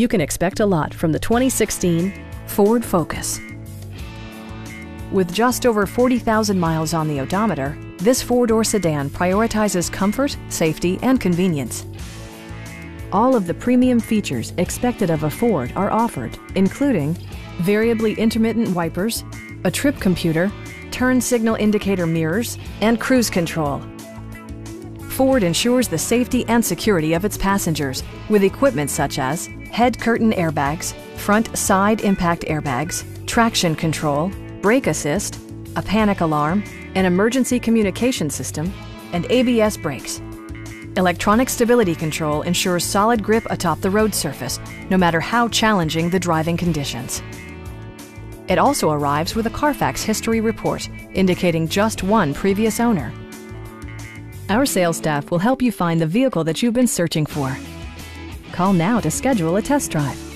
You can expect a lot from the 2016 Ford Focus. With just over 40,000 miles on the odometer, this four-door sedan prioritizes comfort, safety, and convenience. All of the premium features expected of a Ford are offered, including variably intermittent wipers, a trip computer, turn signal indicator mirrors, and cruise control. Ford ensures the safety and security of its passengers with equipment such as head curtain airbags, front side impact airbags, traction control, brake assist, a panic alarm, an emergency communication system, and ABS brakes. Electronic stability control ensures solid grip atop the road surface, no matter how challenging the driving conditions. It also arrives with a Carfax history report, indicating just one previous owner. Our sales staff will help you find the vehicle that you've been searching for. Call now to schedule a test drive.